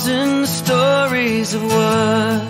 thousand stories of what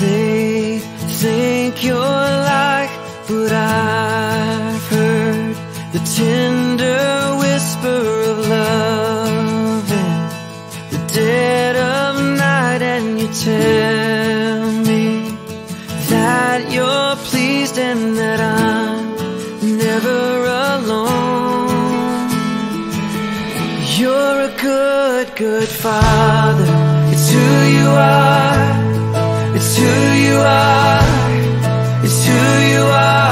they think you're like, but I've heard the ten It's who you are. It's who you are.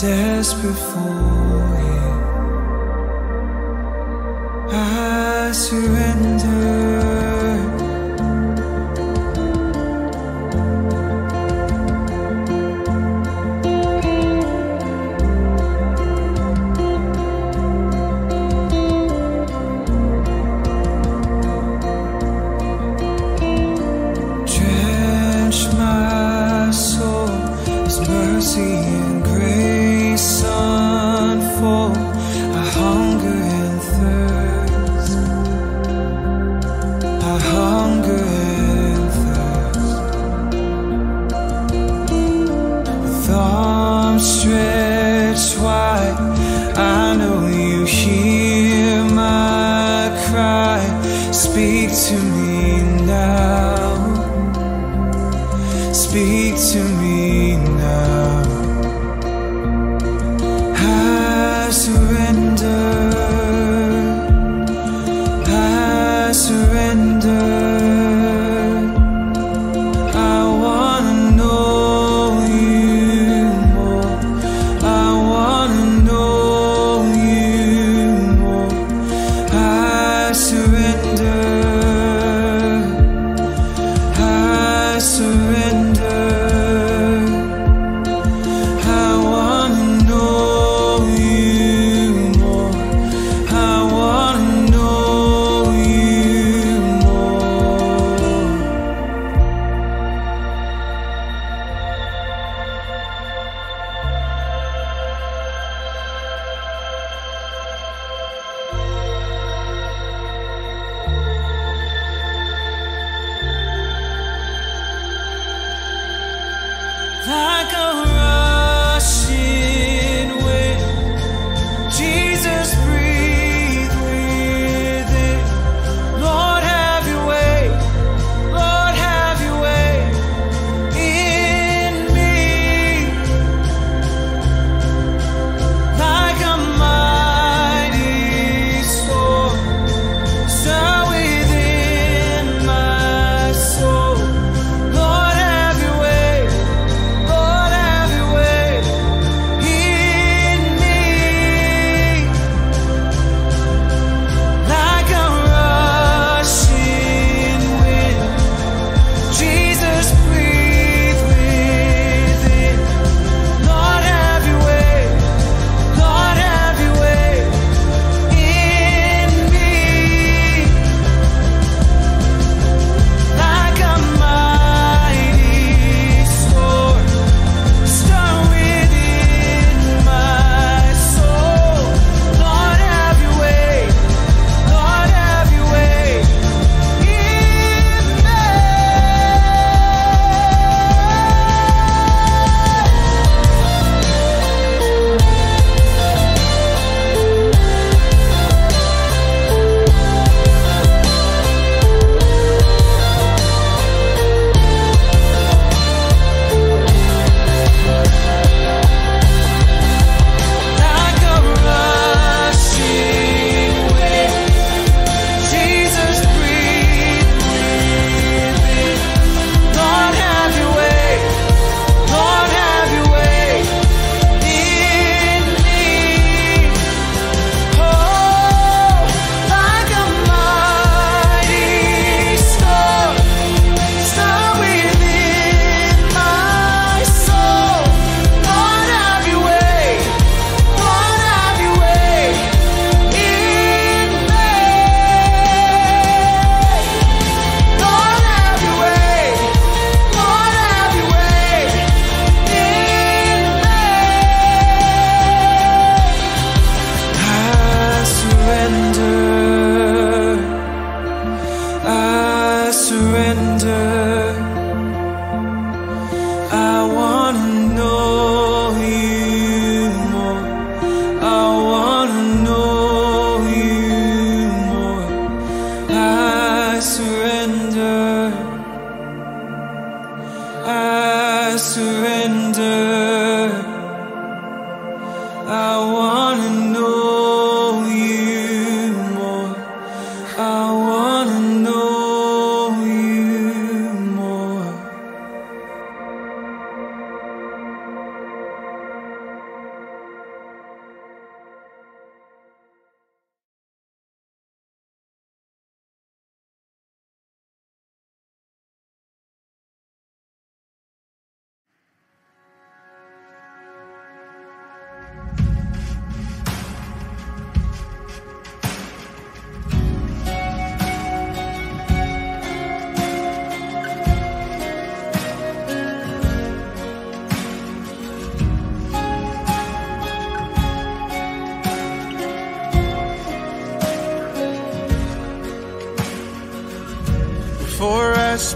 Desperate for you. And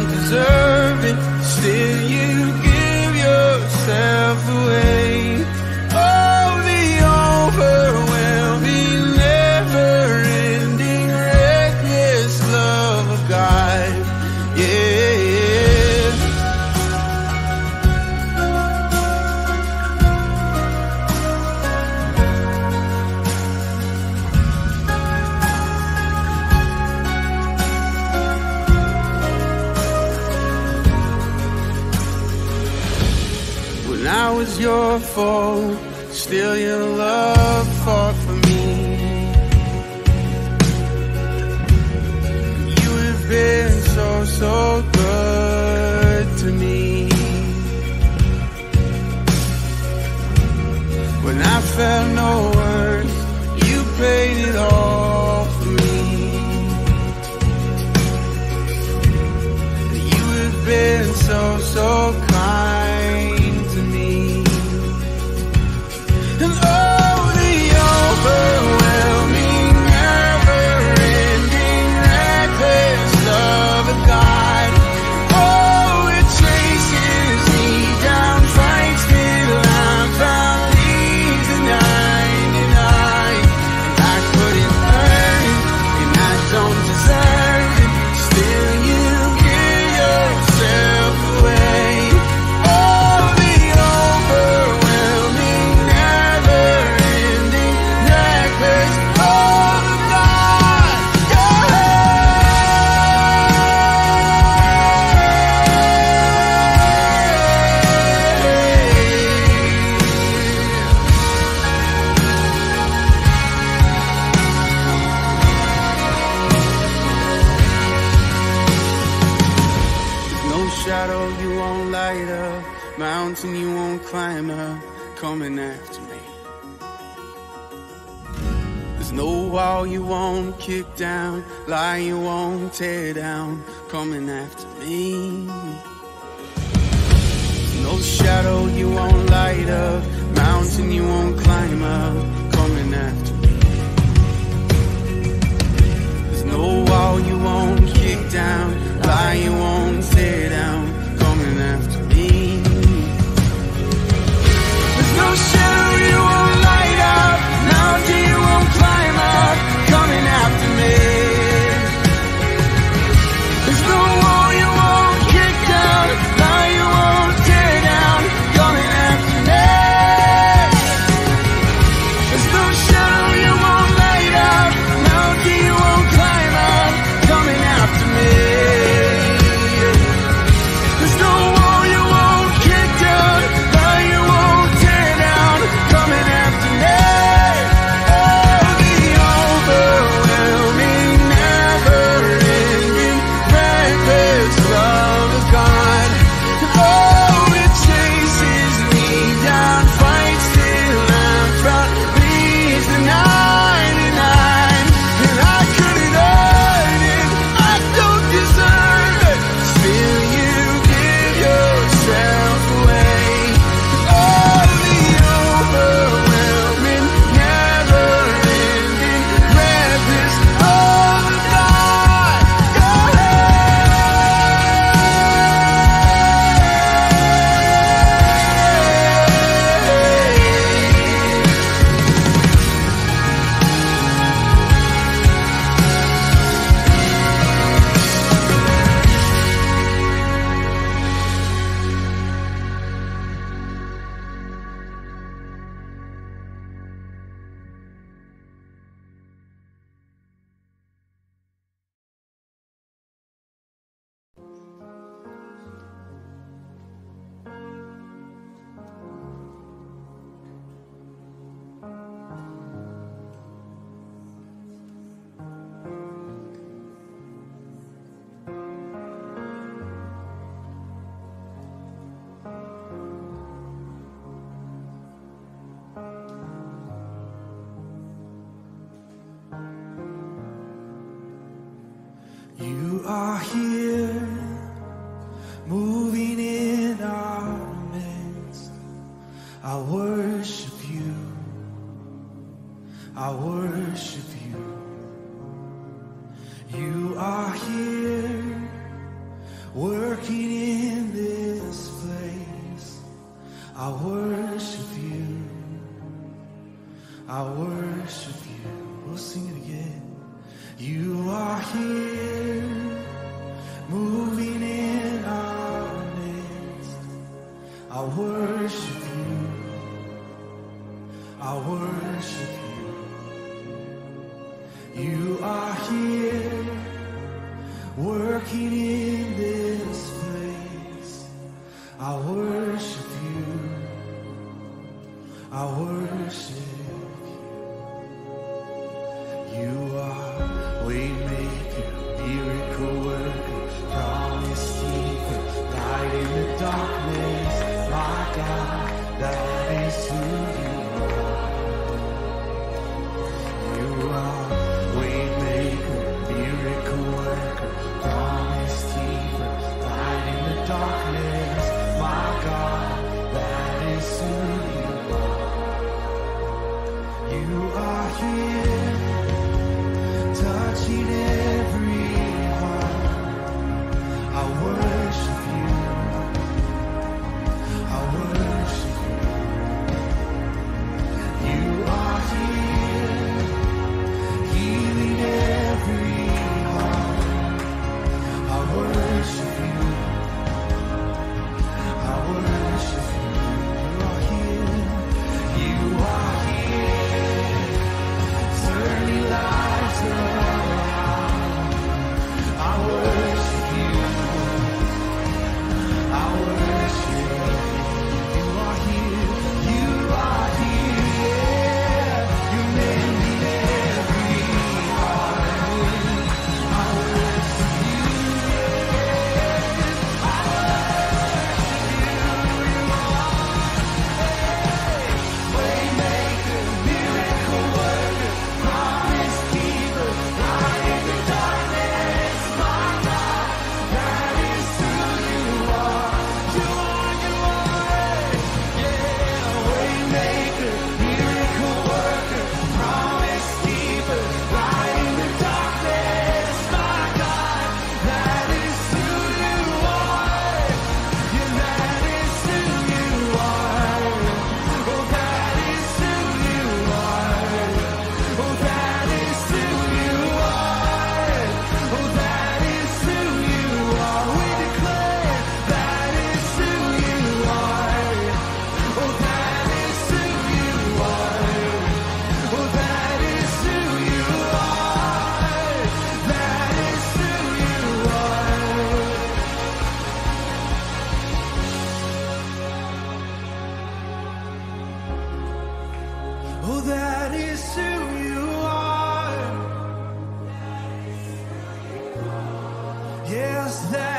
don't deserve it, still you fall coming after me. No shadow you won't light up, mountain you won't climb up, coming after me. There's no wall you won't kick down, lie you won't. Yes, that